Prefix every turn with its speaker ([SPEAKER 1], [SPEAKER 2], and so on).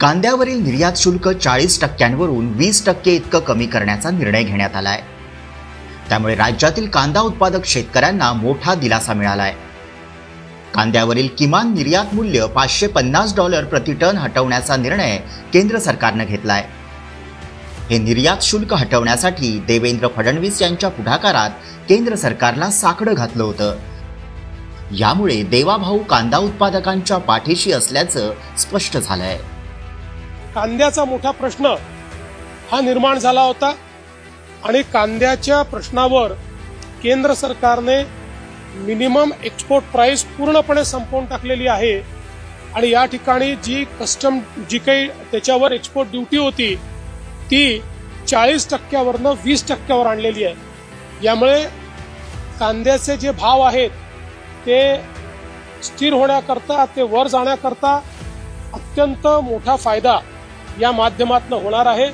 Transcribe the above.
[SPEAKER 1] कांद्यावरील निर्यात शुल्क चाळीस टक्क्यांवरून वीस टक्के इतकं कमी करण्याचा निर्णय घेण्यात आलाय. त्यामुळे राज्यातील कांदा उत्पादक शेतकऱ्यांना मोठा दिलासा मिळालाय. कांद्यावरील किमान निर्यात मूल्य पाचशे पन्नास डॉलर प्रति टन हटवण्याचा निर्णय केंद्र सरकारनं घेतलाय. हे निर्यात शुल्क हटवण्यासाठी देवेंद्र फडणवीस यांच्या पुढाकारात केंद्र सरकारला साकडं घातलं होतं. यामुळे देवाभाऊ कांदा उत्पादकांच्या पाठीशी असल्याचं स्पष्ट झालंय.
[SPEAKER 2] कांद्याचा मोठा प्रश्न हा निर्माण झाला होता आणि कांद्याच्या प्रश्नावर केंद्र सरकारने मिनिमम एक्सपोर्ट प्राइस पूर्णपणे संपवून टाकलेली आहे. आणि या ठिकाणी जी कस्टम जी काही त्याच्यावर एक्सपोर्ट ड्युटी होती ती चाळीस टक्क्यावरनं वीस टक्क्यावर आणलेली आहे. यामुळे कांद्याचे जे भाव आहेत ते स्थिर होण्याकरता ते वर जाण्याकरता अत्यंत मोठा फायदा या माध्यमातून होणार आहे.